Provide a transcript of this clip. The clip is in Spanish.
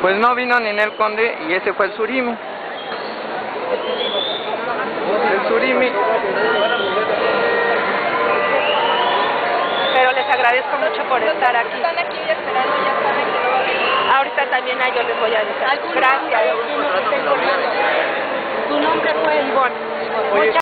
Pues no vino Ninel Conde y ese fue el Surimi. El Surimi. Pero les agradezco mucho por estar aquí. Están aquí esperando, ya saben que no. Ahorita también ah, a ellos les voy a avisar. Algunos Gracias. Tu nombre fue Ivonne.